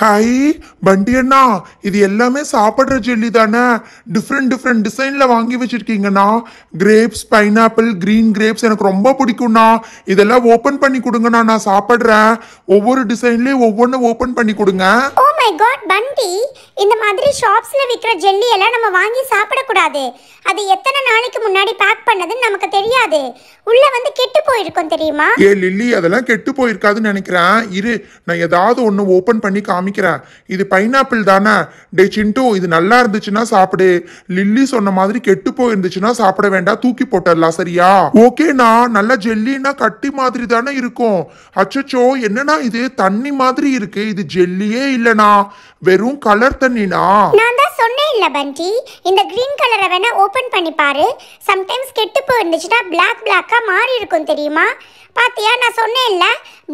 Hi பண்டி அண்ணா இது எல்லாமே சாப்பிட்ற ஜெல்லி தானே? டிஃப்ரெண்ட் டிஃப்ரெண்ட் டிசைனில் வாங்கி வச்சுருக்கீங்கண்ணா. கிரேப்ஸ் பைனாப்பிள் க்ரீன் கிரேப்ஸ் எனக்கு ரொம்ப பிடிக்கும்ண்ணா. இதெல்லாம் ஓப்பன் பண்ணி கொடுங்கண்ணா நான் சாப்பிட்றேன். ஒவ்வொரு டிசைன்லேயும் ஒவ்வொன்று ஓப்பன் பண்ணி கொடுங்க. மை காட் பண்டி இந்த மாதிரி ஷாப்ஸில் விற்கிற ஜெல்லி எல்லாம் நம்ம வாங்கி சாப்பிடக்கூடாது. அது எத்தனை நாளைக்கு முன்னாடி பேக் பண்ணதுன்னு நமக்கு தெரியாது. உள்ள வந்து கெட்டு போயிருக்கும் தெரியுமா? ஏ லில்லி அதெல்லாம் கெட்டு போயிருக்காதுன்னு நினைக்கிறேன். இரு நான் ஏதாவது ஒன்று ஓப்பன் பண்ணி காமிக்கிறேன். இது பைனாப்பிள் தானே? டே சிண்டு இது நல்லா இருந்துச்சுன்னா சாப்பிடு. லில்லி சொன்ன மாதிரி கெட்டு போயிருந்துச்சுன்னா சாப்பிட வேண்டாம். தூக்கி போட்டுடலாம் சரியா? ஓகேண்ணா நல்லா ஜெல்லின்னா கட்டி மாதிரி தானே இருக்கும். அச்சச்சோ என்னண்ணா இது? தண்ணி மாதிரி இருக்கு. இது ஜெல்லியே இல்லைண்ணா. வெறும் கலர் தண்ணினா? நான் தான் சொன்னேன். இல்ல பண்டி இந்த கிரீன் கலரை வேணா ஓபன் பண்ணி பாரு. சம்டைம்ஸ் கெட்டு போயிருந்துச்சுன்னா பிளாக் பிளாக்கா மாறி இருக்கும் தெரியுமா? பாத்தியா நான் சொன்னேன் இல்ல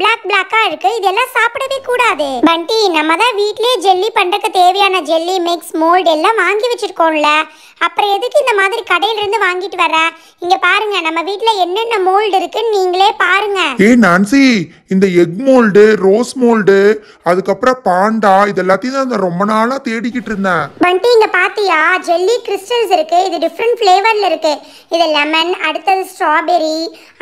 பிளாக் பிளாக்கா இருக்கு. இதெல்லாம் சாப்பிடவே கூடாது. பண்டி நம்ம தான் வீட்லயே ஜெல்லி பண்றதுக்கு தேவையான ஜெல்லி மிக்ஸ் மோல்டு எல்லாம் வாங்கி வச்சிருக்கோம்ல. அப்புறம் எதுக்கு இந்த மாதிரி கடையில இருந்து வாங்கிட்டு வர? இங்க பாருங்க நம்ம வீட்ல என்னென்ன மோல்டு இருக்குன்னு நீங்களே பாருங்க. ஏ நான்சி இந்த எக் மோல்டு ரோஸ் மோல்டு அதுக்கப்புறம் பாண்டா இது எல்லாத்தையும் தான் ரொம்ப நாளா தேடிக்கிட்டு இருந்தேன். பண்டி இங்க பார்த்தியா ஜெல்லி கிறிஸ்டல்ஸ் இருக்குது இது டிஃப்ரெண்ட் ஃப்ளேவரில் இருக்குது இது லெமன் அடுத்தது ஸ்ட்ராபெரி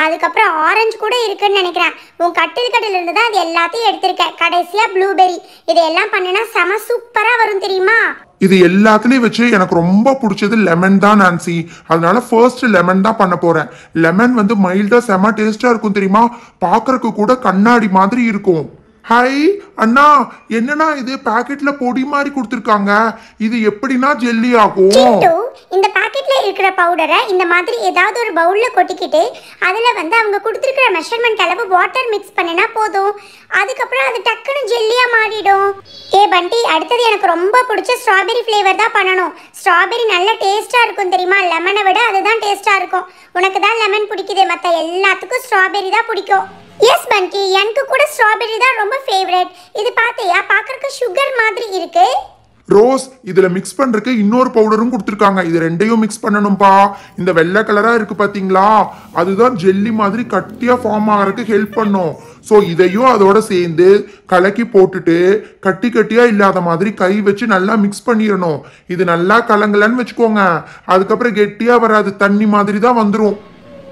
அதுக்கப்புறம் ஆரஞ்சு கூட இருக்குன்னு நினைக்கிறேன். உன் கட்டில் கடையில இருந்து தான் அது எல்லாத்தையும் எடுத்திருக்கேன். கடைசியாக ப்ளூபெரி இதெல்லாம் பண்ணினா செம சூப்பராக வரும் தெரியுமா? இது எல்லாத்துலயும் வச்சு எனக்கு ரொம்ப பிடிச்சது லெமன் தான் நான்சி அதனால ஃபர்ஸ்ட் லெமன் தான் பண்ண போறேன். லெமன் வந்து மைல்டா செம டேஸ்டா இருக்கும் தெரியுமா? பார்க்கறதுக்கு கூட கண்ணாடி மாதிரி இருக்கும். ஹாய் அண்ணா என்னண்ணா இது? பாக்கெட்ல பொடி மாதிரி கொடுத்துருக்காங்க. இது எப்படின்னா ஜெல்லி ஆகும்? இந்த பாக்கெட்ல இருக்கிற பவுடரை இந்த மாதிரி ஏதாவது ஒரு பவுல்ல கொட்டிக்கிட்டு அதுல வந்து அவங்க கொடுத்துருக்கிற மெஷர்மெண்ட் அளவு வாட்டர் மிக்ஸ் பண்ணினா போதும். அதுக்கப்புறம் அது டக்குன்னு ஜெல்லியா மாறிடும். ஏ பண்டி அடுத்தது எனக்கு ரொம்ப பிடிச்ச ஸ்ட்ராபெரி ஃப்ளேவர் தான் பண்ணணும். ஸ்ட்ராபெரி நல்ல டேஸ்டா இருக்கும் தெரியுமா? லெமனை விட அதுதான் டேஸ்டா இருக்கும். உனக்கு தான் லெமன் பிடிக்குது மற்ற எல்லாத்துக்கும் ஸ்ட்ராபெரி தான் பிடிக்கும். எஸ் பங்கி எனக்கு கூட ஸ்ட்ராபெரி தான் ரொம்ப ஃபேவரட் இது பார்த்தியா பார்க்கறதுக்கு சுகர் மாதிரி இருக்கு. ரோஸ் இதுல மிக்ஸ் பண்றதுக்கு இன்னொரு பவுடரும் கொடுத்துருக்காங்க. இது ரெண்டையும் மிக்ஸ் பண்ணணும்பா. இந்த வெள்ளை கலரா இருக்கு பாத்தீங்களா? அதுதான் ஜெல்லி மாதிரி கட்டியா ஃபார்ம் ஆகிறதுக்கு ஹெல்ப் பண்ணும். ஸோ இதையும் அதோட சேர்ந்து கலக்கி போட்டுட்டு கட்டி கட்டியா இல்லாத மாதிரி கை வச்சு நல்லா மிக்ஸ் பண்ணிடணும். இது நல்லா கலங்கலன்னு வச்சுக்கோங்க. அதுக்கப்புறம் கெட்டியா வராது. தண்ணி மாதிரி தான் வந்துடும்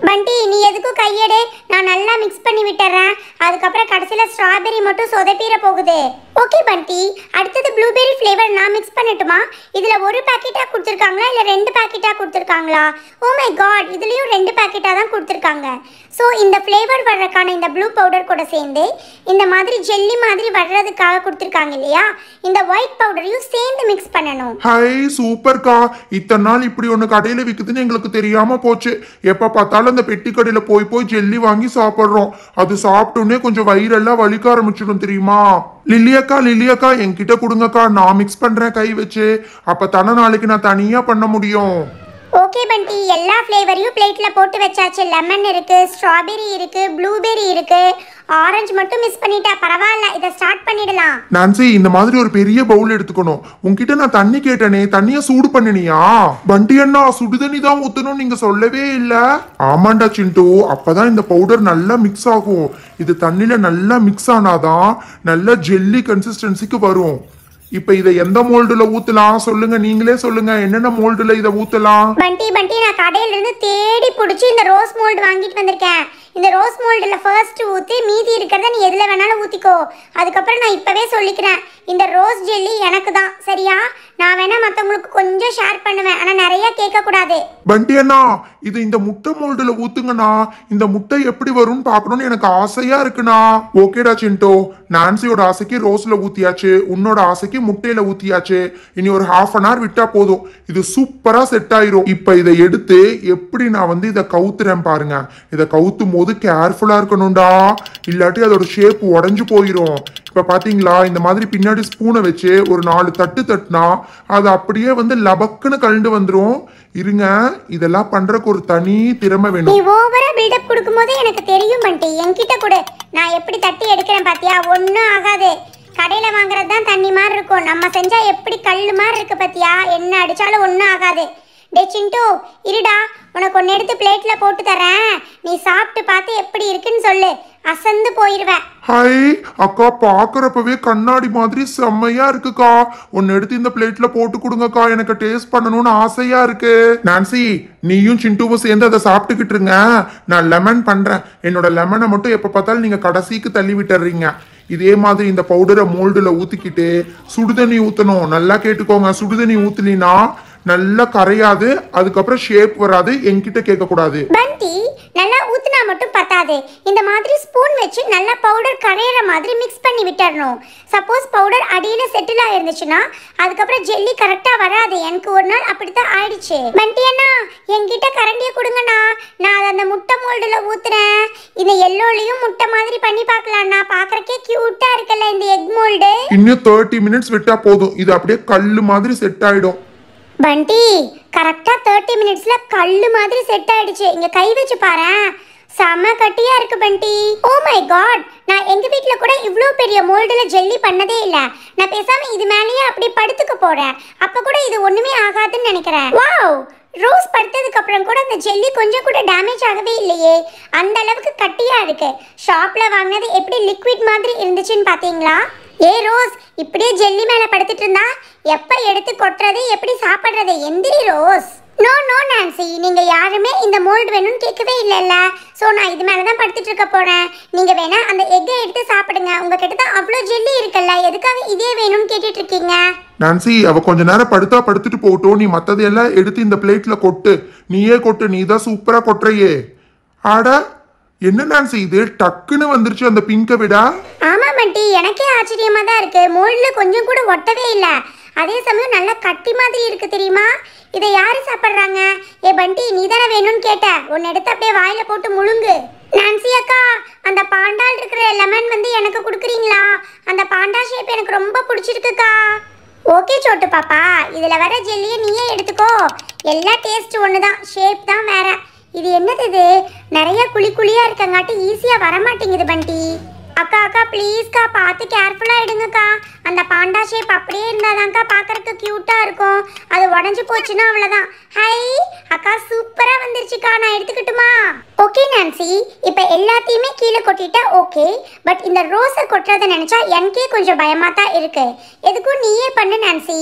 பண்டி நீ எதுக்கும் கையெடு. நான் நல்லா மிக்ஸ் பண்ணி விட்டுறேன். அதுக்கப்புறம் கடைசியில் ஸ்ட்ராபெரி மட்டும் சொதப்பிட போகுது. ஓகே பண்டி அடுத்தது ப்ளூபெரி ஃப்ளேவர் நான் மிக்ஸ் பண்ணட்டுமா? இதில் ஒரு பாக்கெட்டாக கொடுத்துருக்காங்களா? இல்லை ரெண்டு பேக்கெட்டாக கொடுத்துருக்காங்களா? ஓ oh மை காட் இதுலேயும் ரெண்டு பேக்கெட்டாக தான் கொடுத்துருக்காங்க. ஸோ இந்த ஃப்ளேவர் வர்றதுக்கான இந்த ப்ளூ பவுடர் கூட சேர்ந்து இந்த மாதிரி ஜெல்லி மாதிரி வர்றதுக்காக கொடுத்துருக்காங்க இல்லையா? இந்த ஒயிட் பவுடரையும் சேர்ந்து மிக்ஸ் பண்ணணும். ஹை சூப்பர்க்கா இத்தனை நாள் இப்படி ஒன்று கடையில் விற்குதுன்னு எங்களுக்கு தெரியாமல் போச்சு. எப்போ பார்த்தாலும் அந்த பெட்டி கடையில் போய் போய் ஜெல்லி வாங்கி சாப்பிட்றோம். அது சாப்பிட்டோன்னே கொஞ்சம் வயிறெல்லாம் வலிக்க ஆரம்பிச்சிடும் தெரியுமா? லில்லியக்கா லில்லியக்கா என்கிட்ட கொடுங்கக்கா நான் மிக்ஸ் பண்றேன் கை வச்சு. அப்ப தானே நாளைக்கு நான் தனியா பண்ண முடியும். ஓகே பண்டி எல்லா ஃப்ளேவரையும் பிளேட்ல போட்டு வச்சாச்சு. லெமன் இருக்கு ஸ்ட்ராபெரி இருக்கு ப்ளூபெரி இருக்கு. ஆரஞ்சு மட்டும் மிஸ் பண்ணிட்டா பரவாயில்ல இத ஸ்டார்ட் பண்ணிடலாம். நான்சி இந்த மாதிரி ஒரு பெரிய பவுல் எடுத்துக்கணும். உன்கிட்ட நான் தண்ணி கேட்டனே தண்ணிய சூடு பண்ணினியா? வண்டி அண்ணா சுடுதண்ணி தான் ஊத்தணும் நீங்க சொல்லவே இல்ல. ஆமாண்டா சிண்டு அப்பதான் இந்த பவுடர் நல்லா மிக்ஸ் ஆகும். இது தண்ணில நல்லா மிக்ஸ் ஆனாதான் நல்ல ஜெல்லி கன்சிஸ்டன்சிக்கு வரும். இப்ப இதை எந்த மோல்டுல ஊத்தலாம்? சொல்லுங்க நீங்களே சொல்லுங்க என்னென்ன மோல்டுல இதை ஊத்தலாம்? பண்டி பண்டி நான் கடையில இருந்து தேடி பிடிச்சி இந்த ரோஸ் மோல்டு வாங்கிட்டு வந்திருக்கேன். இந்த ரோஸ் மோல்டுல ஃபர்ஸ்ட் ஊற்றி மீதி இருக்கிறத நீ எதில் வேணாலும் ஊற்றிக்கோ அதுக்கப்புறம் நான் இப்போவே சொல்லிக்கிறேன். இந்த ரோஸ் ஜெல்லி எனக்கு தான் சரியா? நான் வேணா மத்தவங்களுக்கு கொஞ்சம் ஷேர் பண்ணுவேன். ஆனால் நிறைய கேட்கக்கூடாது. பண்டி அண்ணா இது இந்த முட்டை மோல்டுல ஊத்துங்கண்ணா. இந்த முட்டை எப்படி வரும்னு பார்க்கணும்னு எனக்கு ஆசையா இருக்குண்ணா. ஓகேடா சின்டோ நான்சியோட ஆசைக்கு ரோஸ்ல ஊத்தியாச்சு. உன்னோட ஆசைக்கு முட்டையில ஊத்தியாச்சு. இனி ஒரு ஹாஃப் அன் ஹவர் விட்டா போதும். இது சூப்பரா செட் ஆயிரும். இப்ப இதை எடுத்து எப்படி நான் வந்து இதை கவுத்துறேன் பாருங்க. இதை கவுத்தும் போது கேர்ஃபுல்லா இருக்கணும்டா. இல்லாட்டி அதோட ஷேப் உடஞ்சு போயிரும். இப்போ பார்த்தீங்களா இந்த மாதிரி பின்னாடி ஸ்பூனை வச்சு ஒரு நாலு தட்டு தட்டினா அது அப்படியே வந்து லபக்குன்னு கழண்டு வந்துடும் இருங்க இதெல்லாம் பண்றதுக்கு ஒரு தனி திறமை நீ ஓவரா பில்டப் கொடுக்கும்போது எனக்கு தெரியும் பண்டி என்கிட்ட கூட. நான் எப்படி தட்டி எடுக்கிறேன் பாத்தியா? ஒன்றும் ஆகாது. கடையில வாங்குறது தான் தண்ணி மாதிரி இருக்கும். நம்ம செஞ்சா எப்படி கல் மாதிரி இருக்கு பாத்தியா? என்ன அடிச்சாலும் ஒன்றும் ஆகாது. டே சிண்டு இருடா. உனக்கு ஒன்று எடுத்து பிளேட்ல போட்டு தரேன். நீ சாப்பிட்டு பார்த்து எப்படி இருக்குன்னு சொல்லு. அசந்து போயிருவேன் ஹை அக்கா பாக்குறப்பவே கண்ணாடி மாதிரி செம்மையா இருக்குக்கா. ஒன்னு எடுத்து இந்த பிளேட்ல போட்டு கொடுங்கக்கா. எனக்கு டேஸ்ட் பண்ணணும்னு ஆசையா இருக்கு. நான்சி நீயும் சிண்டுவும் சேர்ந்து அதை சாப்பிட்டுக்கிட்டு இருங்க. நான் லெமன் பண்றேன். என்னோட லெமனை மட்டும் எப்ப பார்த்தாலும் நீங்க கடைசிக்கு தள்ளி விட்டுறீங்க. இதே மாதிரி இந்த பவுடரை மோல்டுல ஊத்திக்கிட்டு சுடுதண்ணி ஊத்தணும். நல்லா கேட்டுக்கோங்க. சுடுதண்ணி ஊத்துனீங்கன்னா நல்லா கரையாது அதுக்கப்புறம் ஷேப் வராது என்கிட்ட கேட்க கூடாது பண்டி நல்லா ஊத்துனா மட்டும் பத்தாது. இந்த மாதிரி ஸ்பூன் வச்சு நல்லா பவுடர் கரையிற மாதிரி மிக்ஸ் பண்ணி விட்டுறணும். சப்போஸ் பவுடர் அடியில செட்டில் ஆயிருந்துச்சுன்னா அதுக்கப்புறம் ஜெல்லி கரெக்டா வராது. எனக்கு ஒரு நாள் அப்படித்தான் ஆயிடுச்சு. பண்டி அண்ணா என்கிட்ட கரண்டியை கொடுங்கண்ணா. நான் அந்த முட்டை மோல்டுல ஊத்துறேன். இந்த எல்லோலையும் முட்டை மாதிரி பண்ணி பார்க்கலாம்ண்ணா பார்க்கறக்கே கியூட்டா இருக்குல்ல இந்த எக் மோல்டு இன்னும் தேர்ட்டி மினிட்ஸ் விட்டா போதும். இது அப்படியே கல்லு மாதிரி செட் ஆயிடும். பண்டி கரெக்டாக தேர்ட்டி மினிட்ஸில் கல் மாதிரி செட் ஆயிடுச்சு. இங்கே கை வச்சு பாரேன். செம கட்டியாக இருக்கு பண்டி ஓ மை காட் நான் எங்கள் வீட்டில் கூட இவ்வளோ பெரிய மோல்டில் ஜெல்லி பண்ணதே இல்லை. நான் பேசாமல் இது மேலேயே அப்படி படுத்துக்க போகிறேன் அப்போ கூட இது ஒன்றுமே ஆகாதுன்னு நினைக்கிறேன். வாவ் ரோஸ் படுத்ததுக்கு அப்புறம் கூட அந்த ஜெல்லி கொஞ்சம் கூட டேமேஜ் ஆகவே இல்லையே. அந்த அளவுக்கு கட்டியாக இருக்கு. ஷாப்பில் வாங்கினது எப்படி லிக்விட் மாதிரி இருந்துச்சுன்னு பார்த்தீங்களா ஏ ரோஸ் இப்படியே ஜெல்லி மேலே படுத்துட்டு இருந்தா? எப்போ எடுத்து கொட்டுறது எப்படி சாப்பிட்றது? எந்திரி ரோஸ். நோ நோ நான்சி நீங்கள் யாருமே இந்த மோல்டு வேணும்னு கேட்கவே இல்லைல்ல. ஸோ நான் இது மேலே தான் படுத்துட்டு இருக்க போகிறேன் நீங்கள் வேணால் அந்த எக்கை எடுத்து சாப்பிடுங்க. உங்ககிட்ட தான் அவ்வளோ ஜெல்லி இருக்குல்ல. எதுக்காக இதே வேணும்னு கேட்டுட்டு இருக்கீங்க? நான்சி அவ கொஞ்ச நேரம் படுத்தா படுத்துட்டு போகட்டும். நீ மற்றதையெல்லாம் எடுத்து இந்த பிளேட்டில் கொட்டு. நீயே கொட்டு. நீ தான் சூப்பராக கொட்டுறையே. ஆட என்ன நான்சி இது டக்குன்னு வந்துருச்சு அந்த பிங்கை விட. ஆமா பண்டி எனக்கே ஆச்சரியமா தான் இருக்கு. மோல்ட்ல கொஞ்சம் கூட ஒட்டவே இல்ல. அதே சமயம் நல்லா கட்டி மாதிரி இருக்கு தெரியுமா? இதை யாரு சாப்பிடுறாங்க? ஏ பண்டி நீ தானே வேணும்னு கேட்ட. உன்னை எடுத்து அப்படியே வாயில போட்டு முழுங்கு. நான்சி அக்கா அந்த பாண்டால் இருக்கிற லெமன் வந்து எனக்கு கொடுக்குறீங்களா? அந்த பாண்டா ஷேப் எனக்கு ரொம்ப பிடிச்சிருக்குக்கா. ஓகே சோட்டு பாப்பா. இதில் வர ஜெல்லியை நீயே எடுத்துக்கோ. எல்லா டேஸ்ட் ஒன்று தான் ஷேப் தான் வேறு. இது என்னது இது? நிறைய குழி குழியா இருக்கங்காட்டி ஈஸியா வர மாட்டேங்குது பண்டி. அக்கா அக்கா ப்ளீஸ்க்கா பார்த்து கேர்ஃபுல்லா எடுங்கக்கா. அந்த பாண்டா ஷேப் அப்படியே இருந்தாதான்க்கா பார்க்கறதுக்கு கியூட்டா இருக்கும். அது உடஞ்சு போச்சுன்னா அவ்வளவுதான். ஹை அக்கா சூப்பரா வந்துருச்சுக்கா. நான் எடுத்துக்கிட்டுமா? ஓகே நான்சி இப்போ எல்லாத்தையுமே கீழே கொட்டிட்டா ஓகே பட் இந்த ரோஸை கொட்டுறதை நினைச்சா எனக்கே கொஞ்சம் பயமா தான் இருக்கு. எதுக்கும் நீயே பண்ணு நான்சி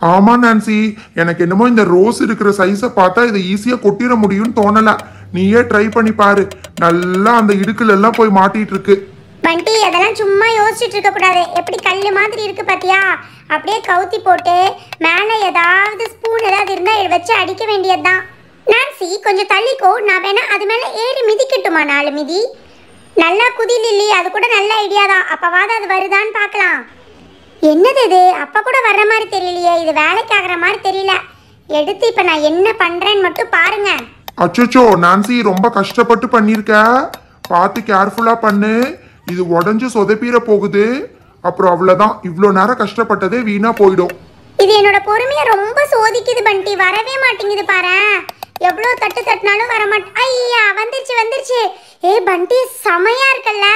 ஆமா நான்சி. எனக்கு என்னமோ இந்த ரோஸ் இருக்கிற சைஸை பார்த்தா இதை ஈஸியா கொட்டிட முடியும்னு தோணல. நீயே ட்ரை பண்ணி பாரு. நல்லா அந்த இடுக்குல எல்லாம் போய் மாட்டிட்டு இருக்கு. பண்டி அதெல்லாம் சும்மா யோசிச்சுட்டு இருக்க கூடாது. எப்படி கல் மாதிரி இருக்கு பாத்தியா? அப்படியே கவுத்தி போட்டு மேலே ஏதாவது ஸ்பூன் ஏதாவது இருந்தா இதை வச்சு அடிக்க வேண்டியதுதான். நான்சி கொஞ்சம் தள்ளிக்கோ. நான் வேணா அது மேல ஏறி மிதிக்கட்டுமா நாலு மிதி? நல்லா குதி லில்லி அது கூட நல்ல ஐடியா தான். அப்பவாவது அது வருதான்னு பார்க்கலாம். என்னது இது? அப்ப கூட வர்ற மாதிரி தெரியலையே. இது வேலைக்கு ஆகுற மாதிரி தெரியல. எடுத்து இப்ப நான் என்ன பண்றேன்னு மட்டும் பாருங்க. அச்சச்சோ நான்சி ரொம்ப கஷ்டப்பட்டு பண்ணிருக்க. பார்த்து கேர்ஃபுல்லா பண்ணு. இது உடஞ்சு சொதப்பிர போகுது. அப்புறம் அவ்வளவுதான். இவ்வளோ நேரம் கஷ்டப்பட்டதே வீணா போயிடும். இது என்னோட பொறுமையை ரொம்ப சோதிக்குது பண்டி. வரவே மாட்டேங்குது பாரு எவ்வளோ தட்டு தட்டினாலும் வர மாட்டே ஐயா வந்துருச்சு வந்துருச்சு. ஏ பண்டி செமையா இருக்கல்ல.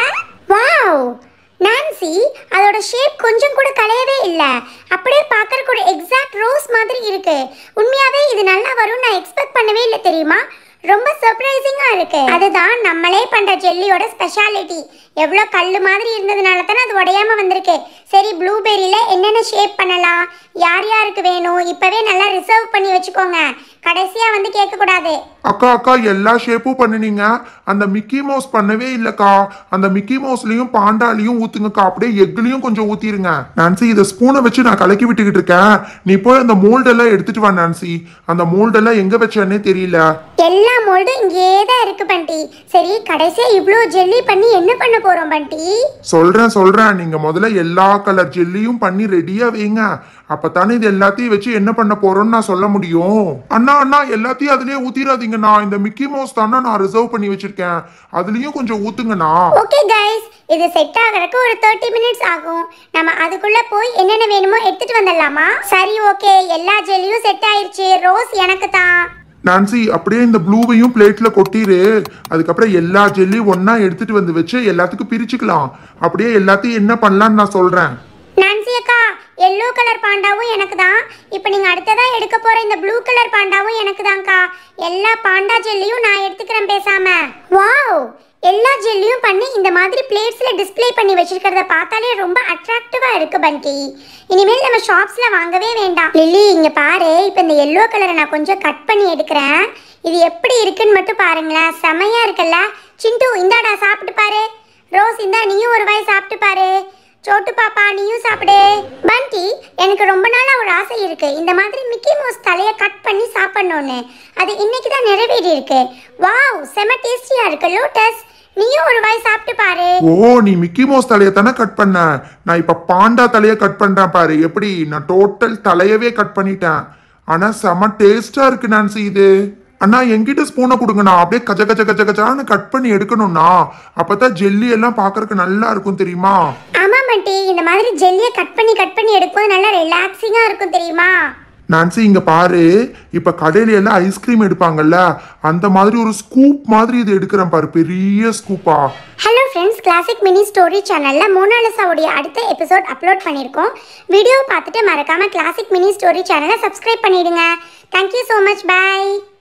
வாவ். நான்சி அதோட ஷேப் கொஞ்சம் கூட கலையவே இல்லை. அப்படியே பார்க்கறக்கு ஒரு எக்ஸாக்ட் ரோஸ் மாதிரி இருக்கு. உண்மையாவே இது நல்லா வரும்னு நான் எக்ஸ்பெக்ட் பண்ணவே இல்லை தெரியுமா? ரொம்ப சர்ப்ரைசிங்கா இருக்கு. அதுதான் நம்மளே பண்ற ஜெல்லியோட ஸ்பெஷாலிட்டி எவ்வளோ கல் மாதிரி இருந்ததுனால தானே அது உடையாம வந்திருக்கு. சரி ப்ளூபெரியில என்னென்ன ஷேப் பண்ணலாம்? யார் யாருக்கு வேணும்? இப்பவே நல்லா ரிசர்வ் பண்ணி வச்சுக்கோங்க. கடைசியா வந்து கேட்க கூடாது அக்கா அக்கா எல்லா ஷேப்பும் பண்ணுனீங்க. அந்த மிக்கி மவுஸ் பண்ணவே இல்லக்கா. அந்த மிக்கி மவுஸ்லயும் பாண்டாலையும் ஊத்துங்கக்கா. அப்படியே எக்லையும் கொஞ்சம் ஊத்திருங்க. நான்சி இதை ஸ்பூனை வச்சு நான் கலக்கி விட்டுக்கிட்டு இருக்கேன். நீ போய் அந்த மோல்டெல்லாம் எடுத்துட்டு வா நான்சி அந்த மோல்டெல்லாம் எங்க வச்சேன்னே தெரியல. எல்லா மோல்டும் இங்கேயே தான் இருக்கு பண்டி. சரி கடைசியா இவ்ளோ ஜெல்லி பண்ணி என்ன பண்ண போறோம் பண்டி? சொல்றேன் சொல்றேன். நீங்க முதல்ல எல்லா கலர் ஜெல்லியும் பண்ணி ரெடியா வைங்க. அப்பதானே இது எல்லாத்தையும் வச்சு என்ன பண்ண போறோம்னு நான் சொல்ல முடியும்? அண்ணா அண்ணா எல்லாத்தையும் அதுலயே ஊத்திராதீங்கண்ணா இந்த மிக்கி மவுஸ் தானே நான் ரிசர்வ் பண்ணி வச்சிருக்கேன். அதுலயும் கொஞ்சம் ஊத்துங்கண்ணா ஓகே கைஸ் இது செட் ஆகறதுக்கு ஒரு தேர்ட்டி மினிட்ஸ் ஆகும். நம்ம அதுக்குள்ள போய் என்னென்ன வேணுமோ எடுத்துட்டு வந்துடலாமா? சரி ஓகே எல்லா ஜெல்லியும் செட் ஆயிருச்சு. ரோஸ் எனக்கு தான். நான்சி அப்படியே இந்த ப்ளூவையும் பிளேட்ல கொட்டிரு. அதுக்கப்புறம் எல்லா ஜெல்லியும் ஒண்ணா எடுத்துட்டு வந்து வச்சு எல்லாத்துக்கும் பிரிச்சுக்கலாம். அப்படியே எல்லாத்தையும் என்ன பண்ணலாம்னு நான் சொல்றேன். நான்சி அக்கா எல்லோ கலர் பாண்டாவும் எனக்கு தான். இப்போ நீங்க அடுத்ததா எடுக்க போற இந்த ப்ளூ கலர் பாண்டாவும் எனக்கு தான்க்கா. எல்லா பாண்டா ஜெல்லியும் நான் எடுத்துக்கிறேன் பேசாம. வாவ் எல்லா ஜெல்லையும் பண்ணி இந்த மாதிரி பிளேட்ஸில் டிஸ்ப்ளே பண்ணி வச்சிருக்கிறத பார்த்தாலே ரொம்ப அட்ராக்டிவாக இருக்குது பண்டி இனிமேல் நம்ம ஷாப்ஸில் வாங்கவே வேண்டாம். லில்லி இங்கே பாரு. இப்போ இந்த எல்லோ கலரை நான் கொஞ்சம் கட் பண்ணி எடுக்கிறேன். இது எப்படி இருக்குன்னு மட்டும் பாருங்களேன். செமையாக இருக்குல்ல? சிண்டு இந்தாடா சாப்பிட்டு பாரு. ரோஸ் இந்தா நீயும் ஒரு வாய் சாப்பிட்டு பாரு. சோட்டு பாப்பா நீயும் சாப்பிடு. பண்டி எனக்கு ரொம்ப நாளாக ஒரு ஆசை இருக்கு. இந்த மாதிரி மிக்கி மவுஸ் தலையை கட் பண்ணி சாப்பிடணும்னு. அது இன்னைக்கு தான் நிறைவேறி இருக்கு வாவ் செம டேஸ்டியாக இருக்கு லோட்டஸ் நீயும் ஒரு வாய் சாப்பிட்டு பாரு. ஓ நீ மிக்கி மவுஸ் தலையை தானே கட் பண்ண? நான் இப்ப பாண்டா தலையை கட் பண்றேன் பாரு. எப்படி? நான் டோட்டல் தலையவே கட் பண்ணிட்டேன். ஆனா செம டேஸ்டா இருக்கு நான்சி இது. அண்ணா என்கிட்ட ஸ்பூனை கொடுங்கண்ணா அப்படியே கச்ச கச்ச கச்ச கச்சான்னு கட் பண்ணி எடுக்கணும்னா அப்பதான் ஜெல்லி எல்லாம் பார்க்கறதுக்கு நல்லா இருக்கும் தெரியுமா? ஆமா பண்டி இந்த மாதிரி ஜெல்லியை கட் பண்ணி கட் பண்ணி எடுக்கும்போது நல்லா ரிலாக்ஸிங்கா இருக்கும் தெரியுமா? நான்சி இங்க பாரு இப்ப கடையில எல்லாம் ஐஸ்கிரீம் எடுப்பாங்கல்ல அந்த மாதிரி ஒரு ஸ்கூப் மாதிரி இது எடுக்கிறேன் பாரு பெரிய ஸ்கூப்பா hello friends classic mini story சேனலில் மோனாலிசாவுடைய அடுத்த எபிசோட் அப்லோட் பண்ணியிருக்கோம். வீடியோ பார்த்துட்டு மறக்காமல் கிளாசிக் மினி ஸ்டோரி சேனலை சப்ஸ்கிரைப் பண்ணிடுங்க. Thank you so much bye